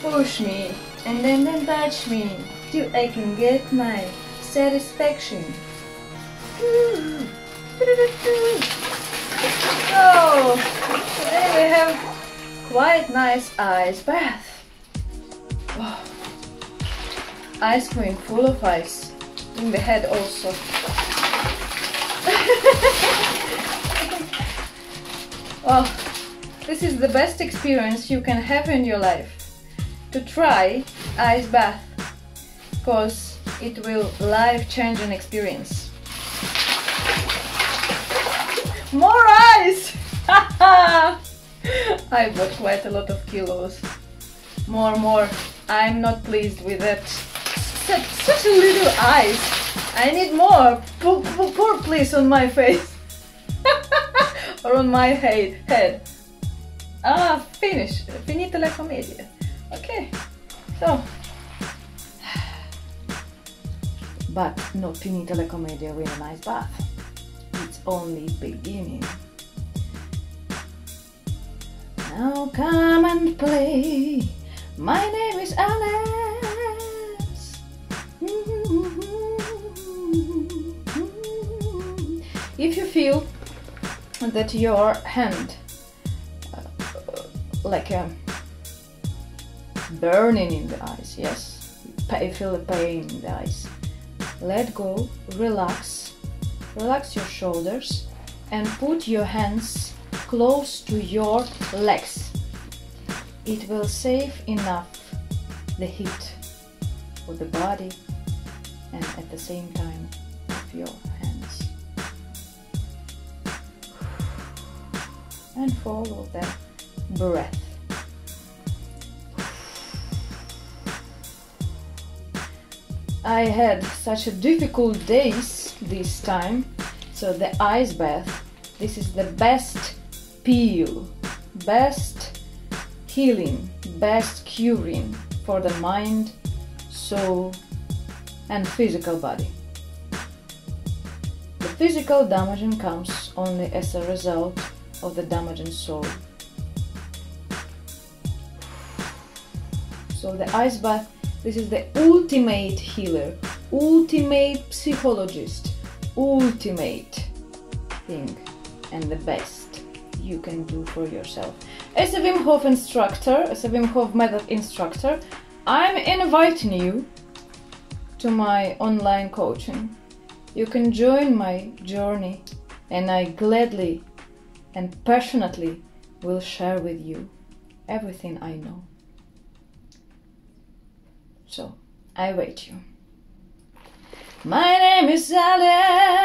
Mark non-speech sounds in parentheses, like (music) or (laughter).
push me and then, then touch me till I can get my satisfaction. So, today we have quite nice ice bath. Wow. Ice cream full of ice. In the head also. (laughs) well, this is the best experience you can have in your life. To try ice bath. Because it will life-changing experience. More ice! (laughs) I bought quite a lot of kilos. More, more. I'm not pleased with that. Such, such a little ice. I need more. Pour, pour, pour please on my face. (laughs) or on my head. head. Ah, finish. Finita la commedia. Okay. So. But not finita la commedia with a nice bath. It's only beginning. Now come and play. My name is Alex. If you feel that your hand, uh, like a burning in the eyes, yes, you feel the pain in the eyes, let go, relax, relax your shoulders, and put your hands close to your legs. It will save enough the heat of the body and at the same time of your hands. And follow the breath. I had such a difficult days this time, so the ice bath, this is the best peel, best healing, best curing for the mind, soul, and physical body. The physical damaging comes only as a result of the damaging soul. So the ice bath, this is the ultimate healer, ultimate psychologist, ultimate thing and the best you can do for yourself. As a Wim Hof instructor, as a Wim Hof method instructor, I'm inviting you to my online coaching. You can join my journey and I gladly and passionately will share with you everything I know. So, I wait you. My name is Alex.